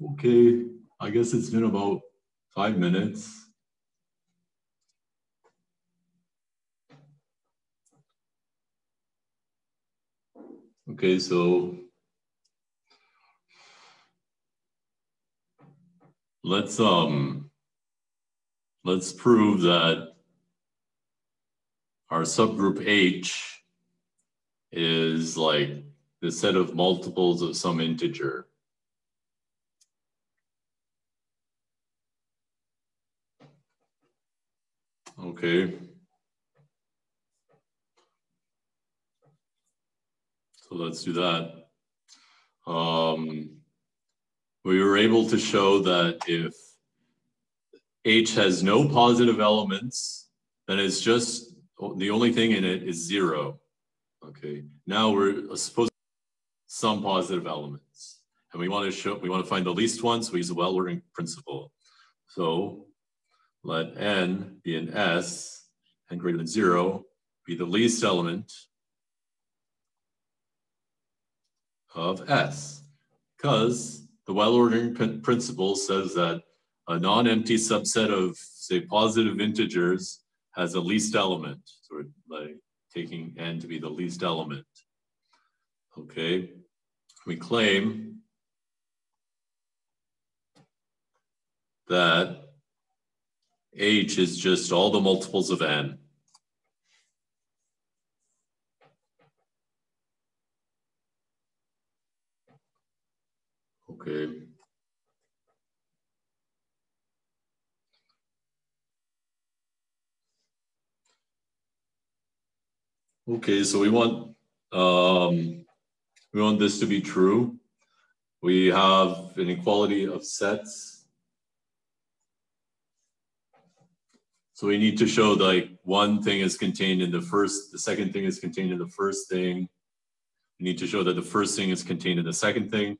Okay, I guess it's been about five minutes. Okay, so let's um let's prove that our subgroup H is like the set of multiples of some integer. Okay. So let's do that. Um, we were able to show that if H has no positive elements, then it's just, the only thing in it is zero. Okay, now we're supposed some positive elements. And we want to show, we want to find the least one, so we use the well-ordering principle. So let n be an S, and greater than zero, be the least element of S. Because the well-ordering principle says that a non-empty subset of, say, positive integers has a least element. So we're like taking n to be the least element. Okay, we claim that H is just all the multiples of n. Okay. Okay, so we want um, we want this to be true. We have an equality of sets. So we need to show like one thing is contained in the first, the second thing is contained in the first thing. We need to show that the first thing is contained in the second thing.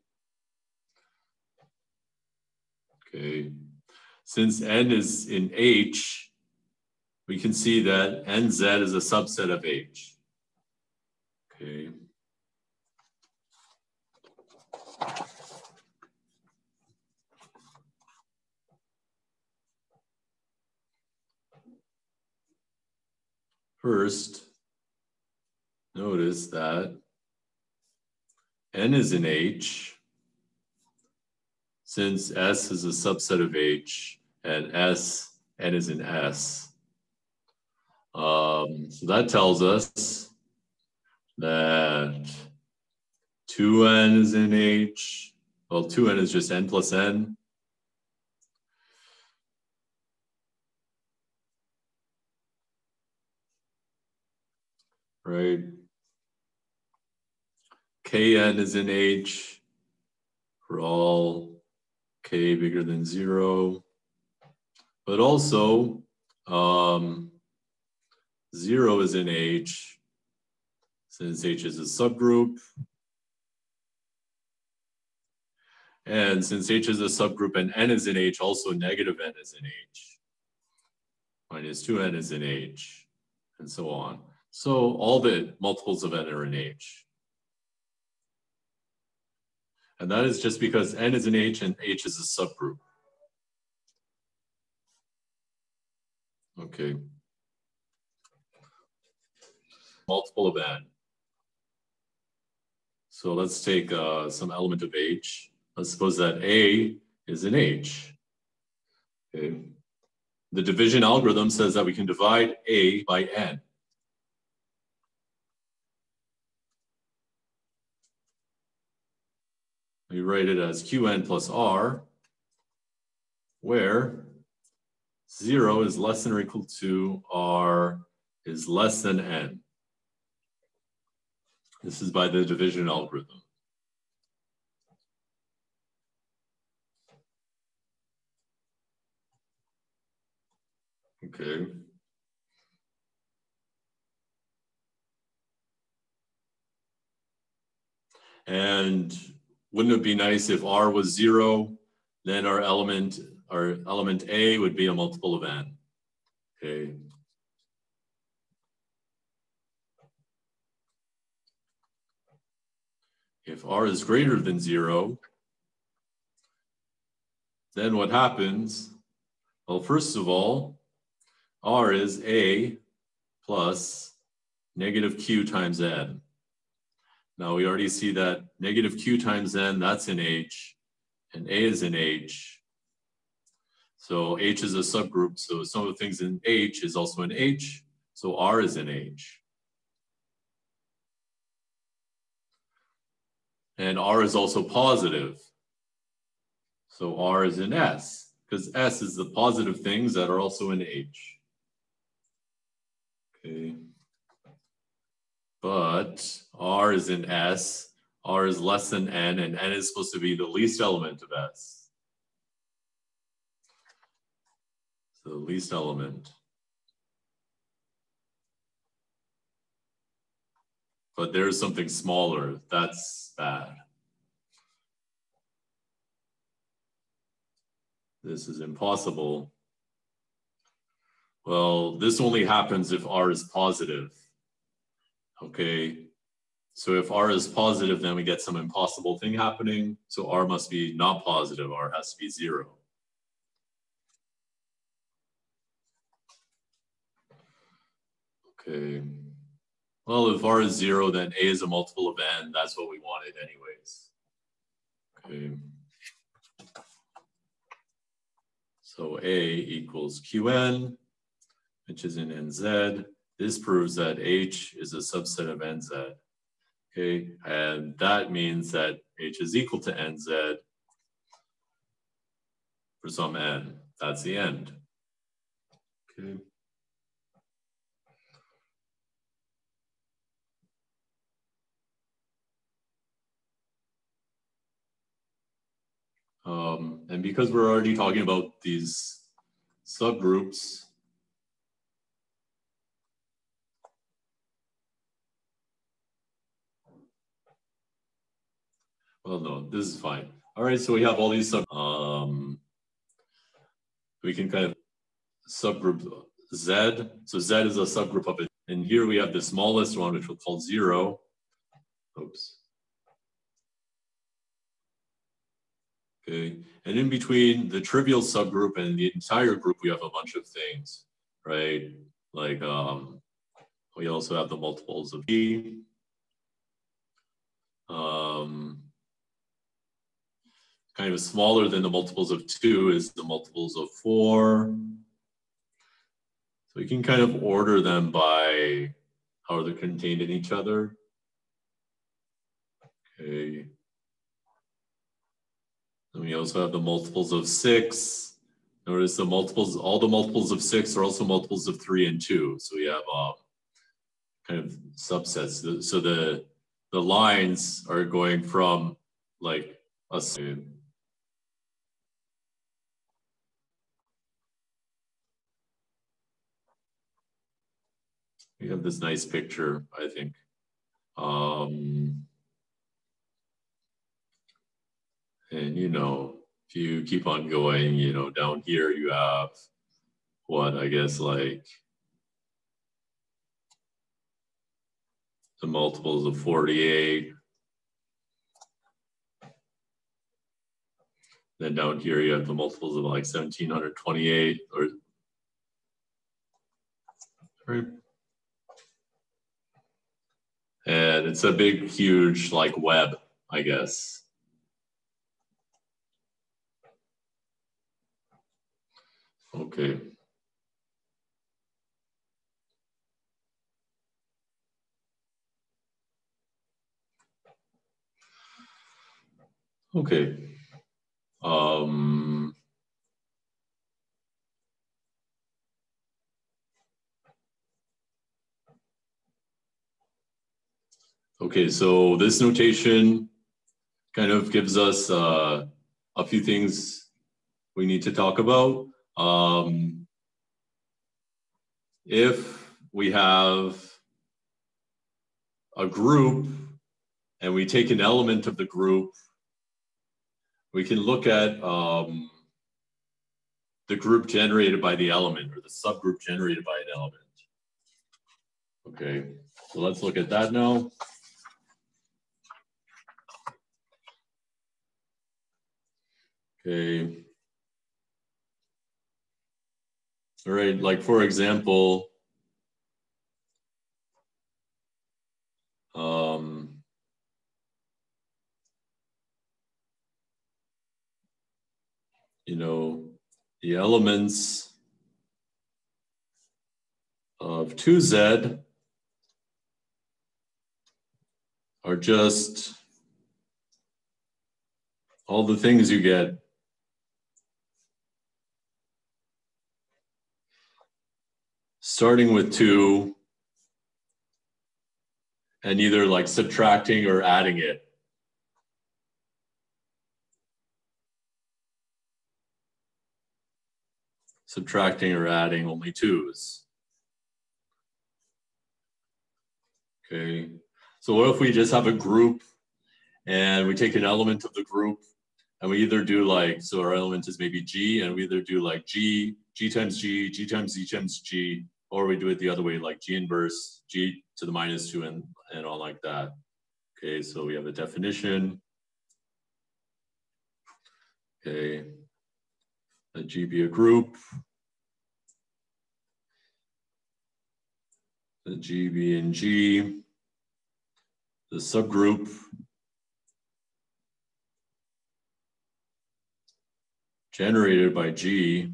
Okay. Since n is in H, we can see that nz is a subset of H. Okay. First, notice that n is in H, since S is a subset of H and S, n is in S. Um, so that tells us that 2n is in H. Well, 2n is just n plus n. Right. Kn is in H for all k bigger than zero. But also, um, zero is in H since H is a subgroup. And since H is a subgroup and N is in H, also negative N is in H. Minus 2N is in H, and so on. So all the multiples of N are in H. And that is just because N is in H and H is a subgroup. Okay. Multiple of N. So let's take uh, some element of H. Let's suppose that A is in H. Okay. The division algorithm says that we can divide A by N. write it as Qn plus R, where zero is less than or equal to R is less than N. This is by the division algorithm. Okay. And wouldn't it be nice if R was zero, then our element, our element A would be a multiple of N. Okay. If R is greater than zero, then what happens? Well, first of all, R is A plus negative Q times N. Now we already see that negative Q times N, that's in H, and A is in H. So H is a subgroup, so sum of the things in H is also in H, so R is in H. And R is also positive. So R is in S, because S is the positive things that are also in H. Okay. But R is in S, R is less than N, and N is supposed to be the least element of S. So the least element. But there's something smaller, that's bad. This is impossible. Well, this only happens if R is positive. Okay, so if R is positive, then we get some impossible thing happening. So R must be not positive, R has to be zero. Okay, well, if R is zero, then A is a multiple of N, that's what we wanted anyways. Okay. So A equals Qn, which is in NZ. This proves that H is a subset of NZ. Okay, and that means that H is equal to NZ for some N. That's the end. Okay. Um, and because we're already talking about these subgroups, well, no, this is fine. All right, so we have all these sub, um, we can kind of subgroup Z. So Z is a subgroup of it. And here we have the smallest one, which we'll call zero. Oops. Okay, and in between the trivial subgroup and the entire group, we have a bunch of things, right? Like um, we also have the multiples of D. kind of smaller than the multiples of two is the multiples of four. So we can kind of order them by how they're contained in each other. Okay. And we also have the multiples of six. Notice the multiples, all the multiples of six are also multiples of three and two. So we have um, kind of subsets. So the the lines are going from like a we have this nice picture, I think. Um, And you know, if you keep on going, you know, down here you have what I guess like the multiples of 48. Then down here you have the multiples of like 1728 or. And it's a big, huge like web, I guess. Okay. Okay. Um, okay, so this notation kind of gives us uh, a few things we need to talk about. Um, if we have a group and we take an element of the group, we can look at um, the group generated by the element or the subgroup generated by an element. Okay, so let's look at that now. Okay, All right, like for example, um, you know, the elements of 2z are just all the things you get starting with two and either like subtracting or adding it. Subtracting or adding only twos. Okay, so what if we just have a group and we take an element of the group and we either do like, so our element is maybe G and we either do like G, G times G, G times G times G, or we do it the other way, like G inverse, G to the minus two and, and all like that. Okay, so we have a definition. Okay, let G be a group. The G be in G. The subgroup generated by G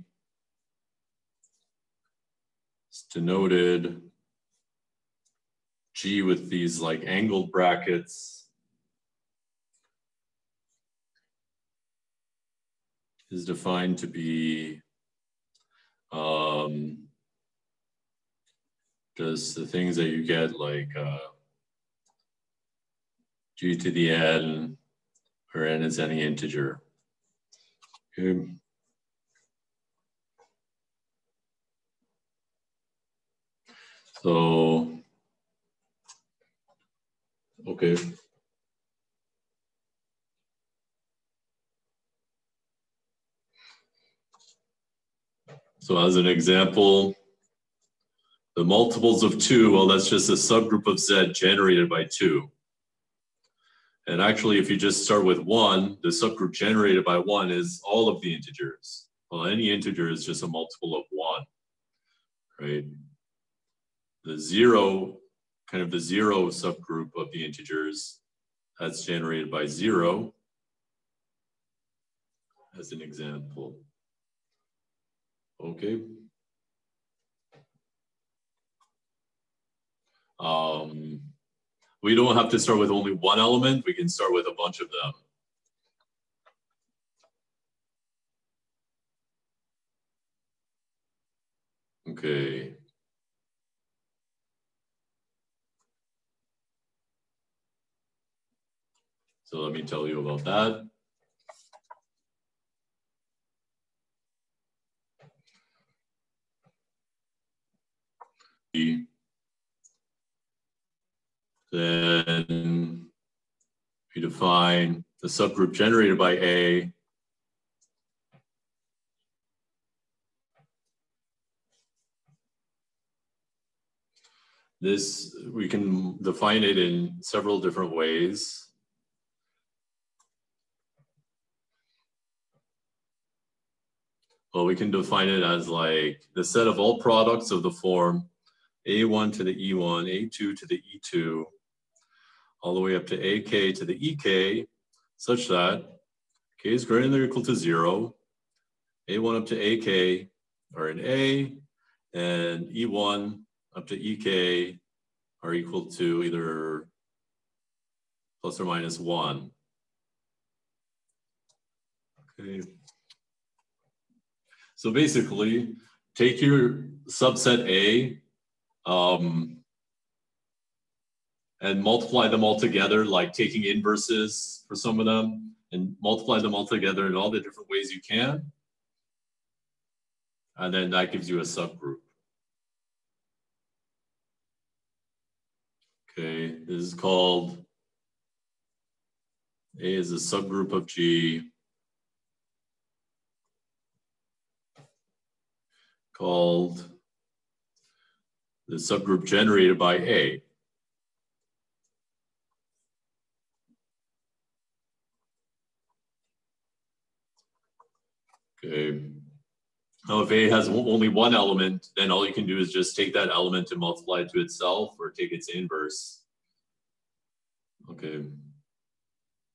denoted G with these like angled brackets is defined to be um, just the things that you get like uh, G to the n, where n is any integer. Okay. So, okay. So as an example, the multiples of two, well, that's just a subgroup of Z generated by two. And actually, if you just start with one, the subgroup generated by one is all of the integers. Well, any integer is just a multiple of one, right? The zero, kind of the zero subgroup of the integers that's generated by zero as an example. Okay. Um, we don't have to start with only one element. We can start with a bunch of them. Okay. So let me tell you about that. Then we define the subgroup generated by A This, we can define it in several different ways. Well, we can define it as like the set of all products of the form A1 to the E1, A2 to the E2, all the way up to AK to the EK, such that K is greater than or equal to zero, A1 up to AK are in A, and E1 up to EK are equal to either plus or minus one. Okay. So basically, take your subset A um, and multiply them all together, like taking inverses for some of them, and multiply them all together in all the different ways you can. And then that gives you a subgroup. Okay, this is called, A is a subgroup of G. called the subgroup generated by A. Okay. Now, if A has only one element, then all you can do is just take that element and multiply it to itself or take its inverse. Okay.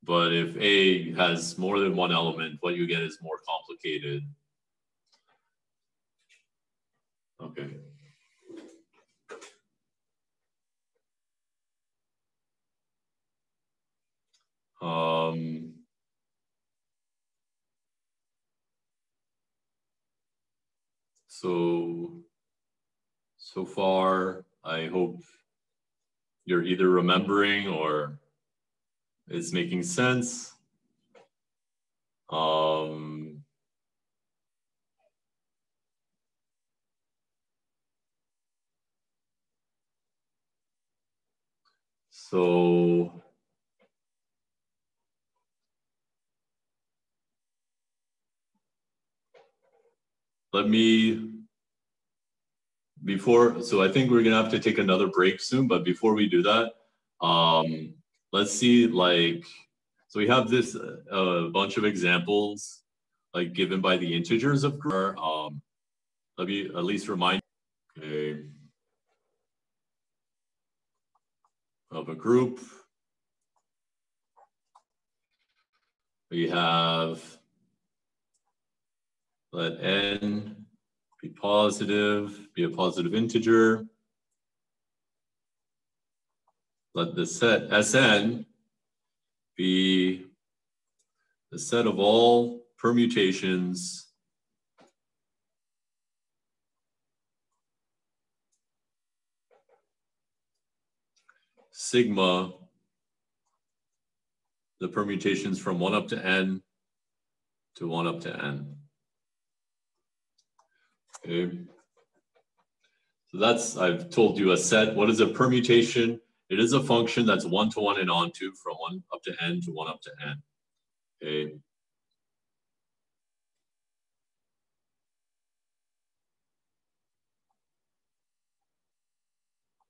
But if A has more than one element, what you get is more complicated. Okay. Um, so, so far, I hope you're either remembering or it's making sense. Um, so let me before so i think we're gonna have to take another break soon but before we do that um let's see like so we have this uh, bunch of examples like given by the integers of um let me at least remind okay of a group we have let n be positive, be a positive integer. Let the set Sn be the set of all permutations sigma the permutations from 1 up to n to 1 up to n. Okay. So that's, I've told you a set. What is a permutation? It is a function that's one to one and onto from one up to n to one up to n. Okay.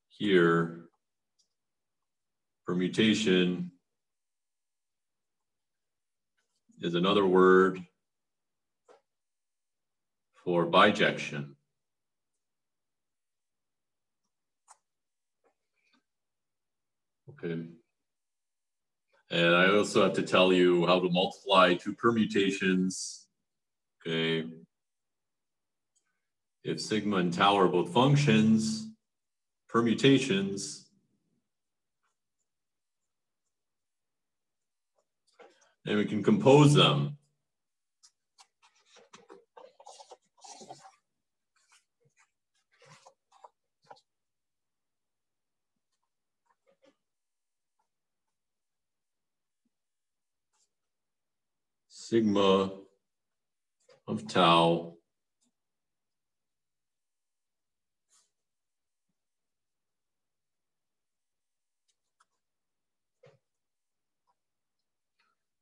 Here, permutation is another word for bijection. Okay. And I also have to tell you how to multiply two permutations. Okay. If sigma and tau are both functions, permutations, and we can compose them. sigma of tau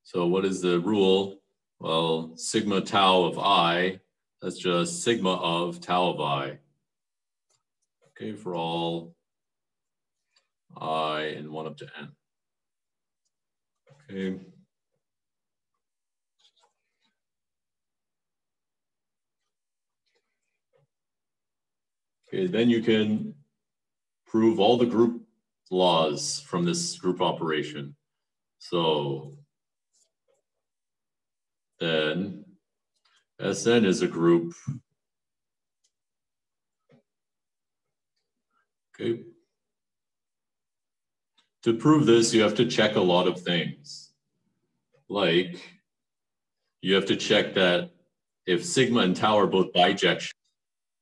So what is the rule? Well, sigma tau of i, that's just sigma of tau of i. Okay, for all i and 1 up to n. Okay. Okay, then you can prove all the group laws from this group operation. So then Sn is a group. Okay. To prove this, you have to check a lot of things. Like, you have to check that if sigma and tau are both bijection,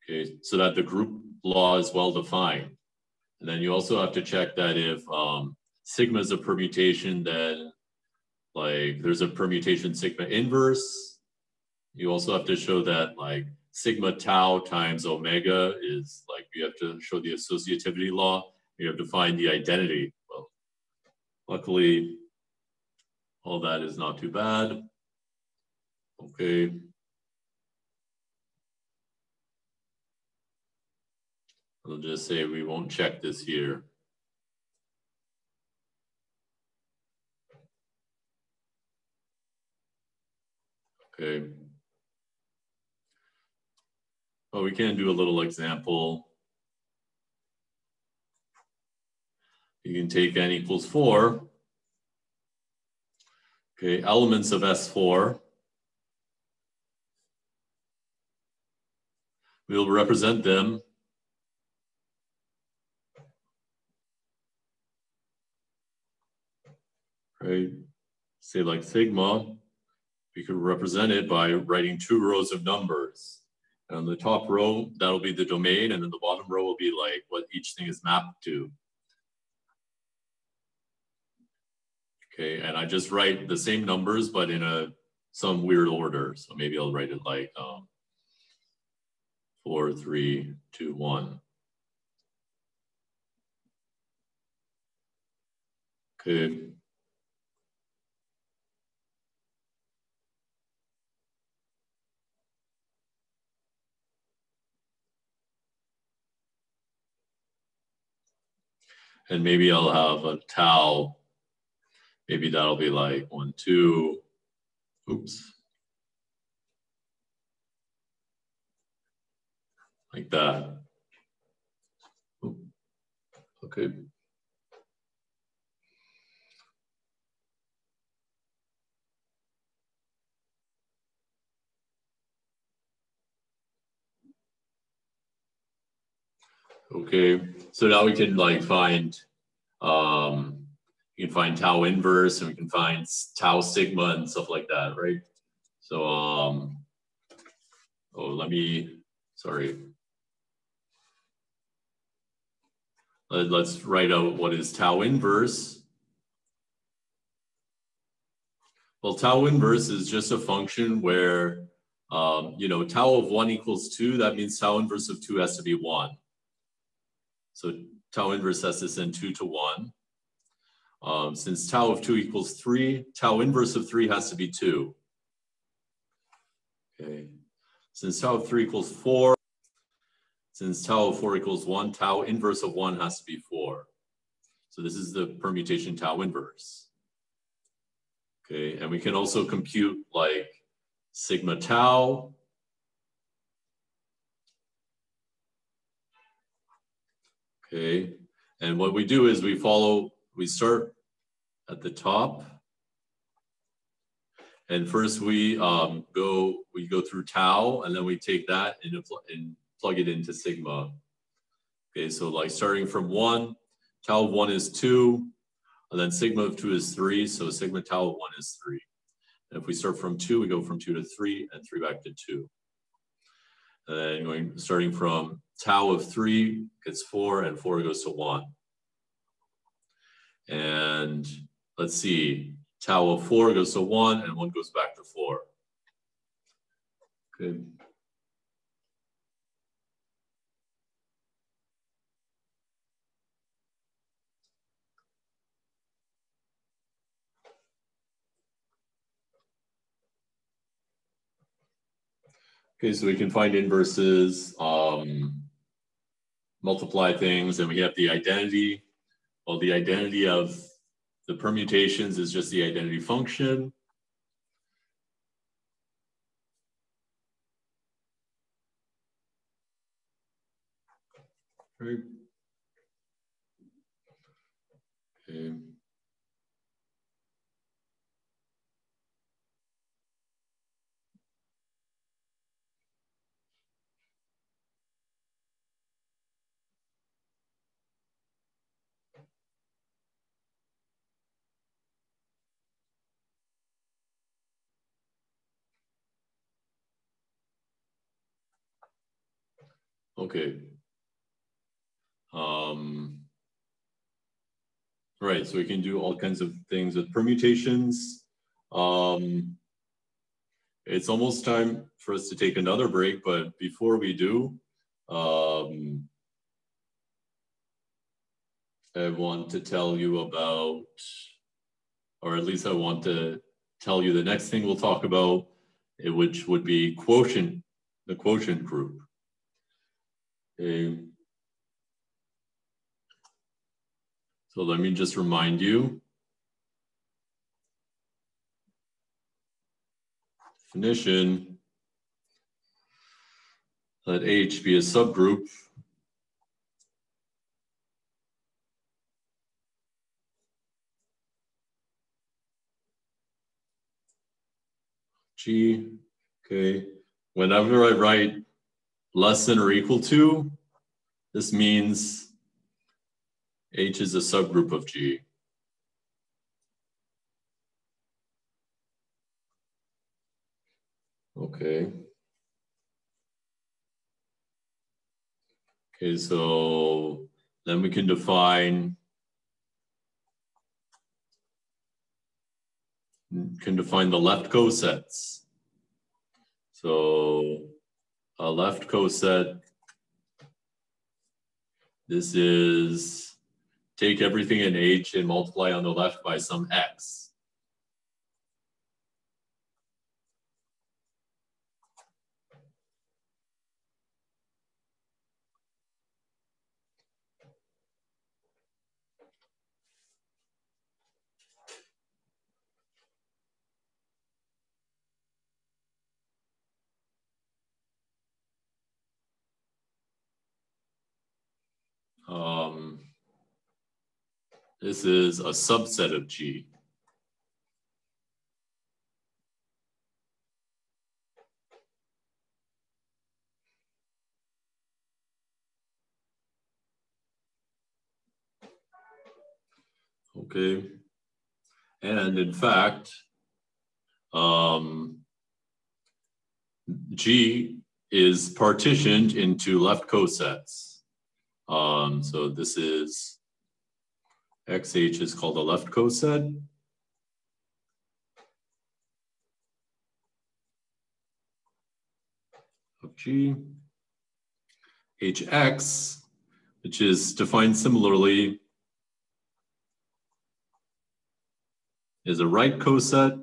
okay, so that the group law is well defined. And then you also have to check that if um, sigma is a permutation, then like there's a permutation sigma inverse. You also have to show that like sigma tau times omega is like you have to show the associativity law. You have to find the identity. Well, luckily, all that is not too bad. Okay. I'll just say we won't check this here. Okay. Well, we can do a little example. You can take n equals four. Okay, elements of S4. We'll represent them right? Say like sigma, we could represent it by writing two rows of numbers. And on the top row, that'll be the domain, and then the bottom row will be like what each thing is mapped to. Okay, and I just write the same numbers, but in a some weird order. So maybe I'll write it like um, four, three, two, one. Okay. And maybe I'll have a tau. Maybe that'll be like one, two, oops. Like that. Okay. Okay, so now we can like find, um, you can find tau inverse and we can find tau sigma and stuff like that, right? So, um, oh, let me, sorry. Let, let's write out what is tau inverse. Well, tau inverse is just a function where, um, you know, tau of one equals two, that means tau inverse of two has to be one. So tau inverse has to send two to one. Um, since tau of two equals three, tau inverse of three has to be two. Okay. Since tau of three equals four, since tau of four equals one, tau inverse of one has to be four. So this is the permutation tau inverse. Okay, and we can also compute like sigma tau Okay, and what we do is we follow, we start at the top. And first we um, go, we go through tau and then we take that and, and plug it into sigma. Okay, so like starting from one, tau of one is two, and then sigma of two is three. So sigma tau of one is three. And if we start from two, we go from two to three and three back to two. And then going, starting from tau of three gets four and four goes to one. And let's see, tau of four goes to one and one goes back to four. Good. Okay, so we can find inverses, um, multiply things, and we have the identity. Well, the identity of the permutations is just the identity function. Okay. Okay. Um, right, so we can do all kinds of things with permutations. Um, it's almost time for us to take another break, but before we do, um, I want to tell you about, or at least I want to tell you the next thing we'll talk about, which would be quotient, the quotient group. Okay. So let me just remind you. Definition. let H be a subgroup G, okay. Whenever I write less than or equal to, this means H is a subgroup of G. Okay. Okay, so then we can define can define the left cosets. So a left coset, this is take everything in H and multiply on the left by some X. Um, this is a subset of G. Okay. And in fact, um, G is partitioned into left cosets. Um, so this is XH is called a left coset. Of G. HX, which is defined similarly, is a right coset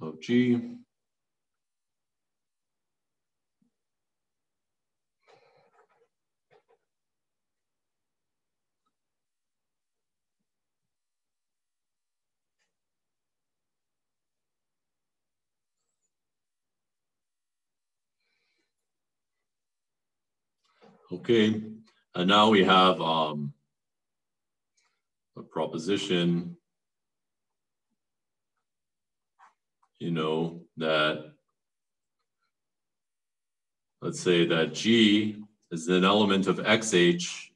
of G. Okay, and now we have um, a proposition, you know, that let's say that G is an element of XH,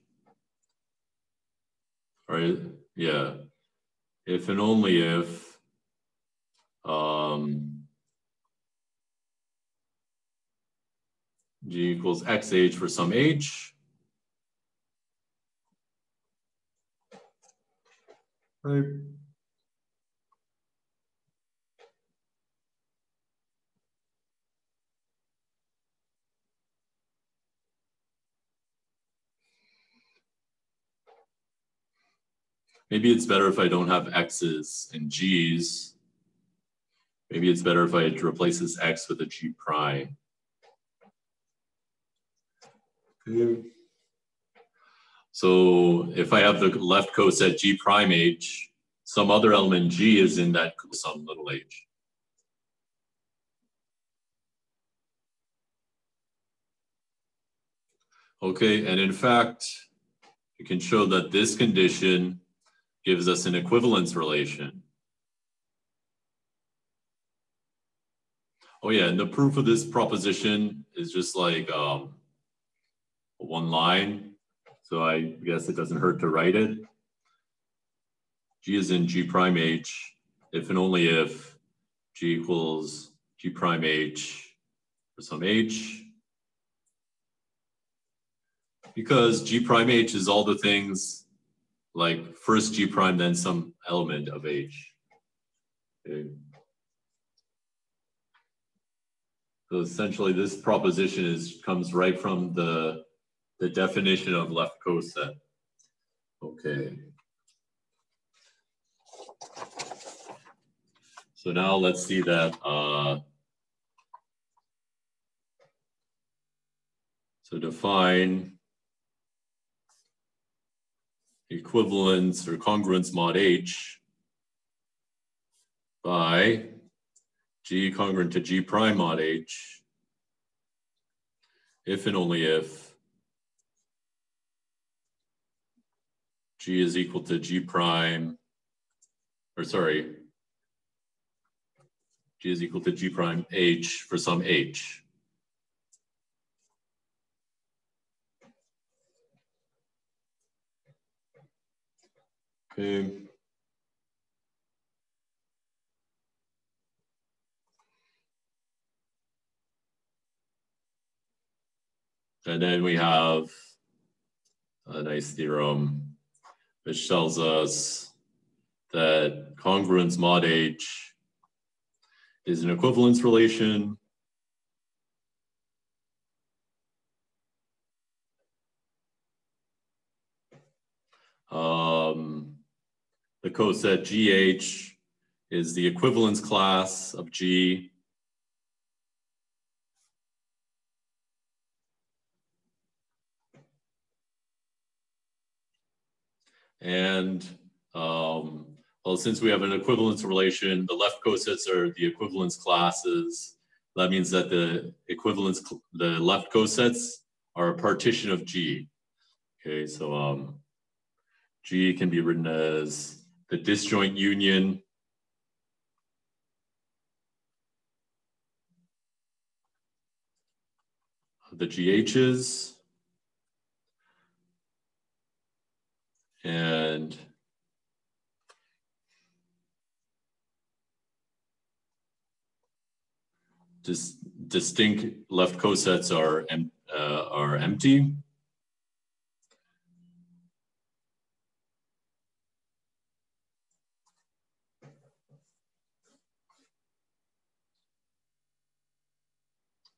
right? Yeah, if and only if um, G equals XH for some H. Right. Maybe it's better if I don't have X's and G's. Maybe it's better if I replace this X with a G prime. So if I have the left coset G prime H, some other element G is in that some little h. Okay, and in fact, you can show that this condition gives us an equivalence relation. Oh yeah, and the proof of this proposition is just like um, one line. So I guess it doesn't hurt to write it. G is in G prime H, if and only if G equals G prime H for some H. Because G prime H is all the things like first G prime, then some element of H. Okay. So essentially this proposition is comes right from the the definition of left coset. Okay. So now let's see that. Uh, so define equivalence or congruence mod H by G congruent to G prime mod H if and only if G is equal to G prime, or sorry, G is equal to G prime H for some H. Okay. And then we have a nice theorem which tells us that congruence mod H is an equivalence relation. Um, the coset GH is the equivalence class of G And um, well, since we have an equivalence relation, the left cosets are the equivalence classes. That means that the equivalence, the left cosets are a partition of G. Okay, so um, G can be written as the disjoint union the GHs and dis distinct left cosets are, uh, are empty.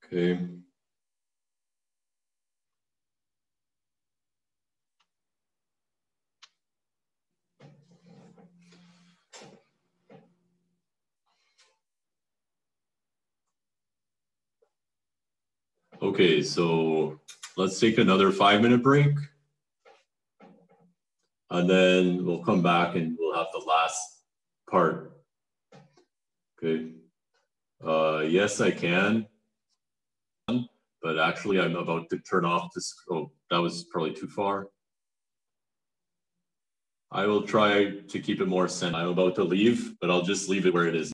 Okay. Okay, so let's take another five minute break. And then we'll come back and we'll have the last part. Okay. Uh, yes, I can. But actually, I'm about to turn off this. Oh, that was probably too far. I will try to keep it more sent. I'm about to leave, but I'll just leave it where it is.